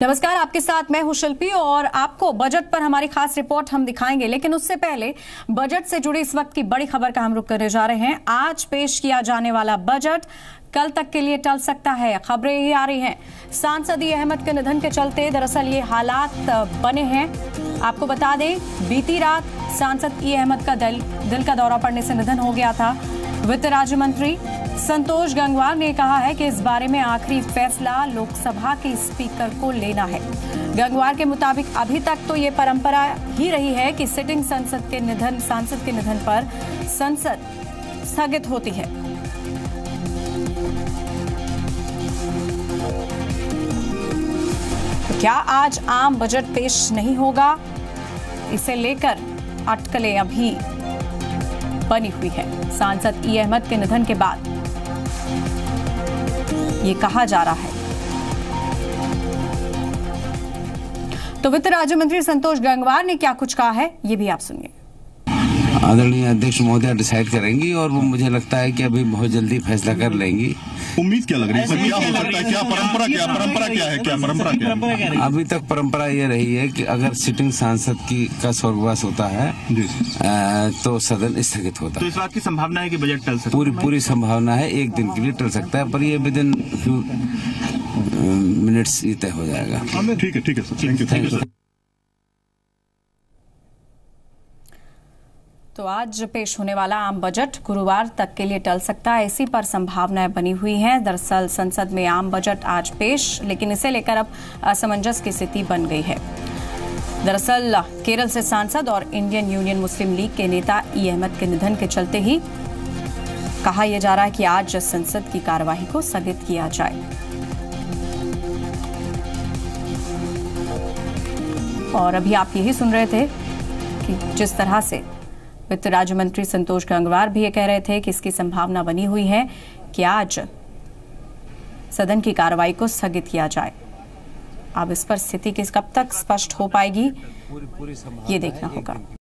नमस्कार, आपके साथ मैं हूँ शिल्पी और आपको बजट पर हमारी खास रिपोर्ट हम दिखाएँगे। लेकिन उससे पहले बजट से जुड़ी इस वक्त की बड़ी खबर का हम रुख करने जा रहे हैं। आज पेश किया जाने वाला बजट कल तक के लिए टल सकता है। खबरें ये आ रही हैं। सांसद ई अहमद के निधन के चलते दरअसल ये हालात बने हैं। आपको बता दें, बीती रात सांसद ई अहमद का दिल दिल का दौरा पड़ने से निधन हो गया था। वित्त राज्य मंत्री संतोष गंगवार ने कहा है कि इस बारे में आखिरी फैसला लोकसभा के स्पीकर को लेना है। गंगवार के मुताबिक अभी तक तो ये परंपरा ही रही है कि सिटिंग संसद के निधन, सांसद के निधन पर संसद स्थगित होती है। क्या आज आम बजट पेश नहीं होगा? इसे लेकर अटकलें अभी। बनी हुई है। सांसद ई अहमद के निधन के बाद ये कहा जा रहा है। तो वित्त राज्य मंत्री संतोष गंगवार ने क्या कुछ कहा है, ये भी आप सुनिए। आदरणीय अध्यक्ष महोदय डिसाइड करेंगी और वो मुझे लगता है कि अभी बहुत जल्दी फैसला कर लेंगी। उम्मीद क्या लग रही है? क्या हो सकता है? क्या परंपरा क्या परंपरा क्या है? क्या परंपरा क्या है? अभी तक परंपरा ये रही है कि अगर सिटिंग सांसद की का स्वर्गवास होता है तो सदन स्थगित होता तो है। इस बात की संभावना है कि बजट टल सकता पूरी पूरी संभावना है एक दिन के लिए टल सकता है पर ये विद इन फ्यू मिनट्स ये तय हो जाएगा। ठीक है ठीक है sir thank you thank you तो आज पेश होने वाला आम बजट गुरुवार तक के लिए टल सकता है। इसी पर संभावनाएँ बनी हुई हैं। दरअसल संसद में आम बजट आज पेश, लेकिन इसे लेकर अब असमंजस की स्थिति बन गई है। दरअसल केरल से सांसद और इंडियन यूनियन मुस्लिम लीग के नेता ई अहमद के निधन के चलते ही कहा यह जा रहा है कि आज संसद की कार्यवाही को स्थगित किया जाए। और अभी आप यही सुन रहे थे कि जिस तरह से वित्त राज्य मंत्री संतोष गंगवार भी ये कह रहे थे कि इसकी संभावना बनी हुई है कि आज सदन की कार्रवाई को स्थगित किया जाए। अब इस पर स्थिति किस कब तक स्पष्ट हो पाएगी ये देखना होगा।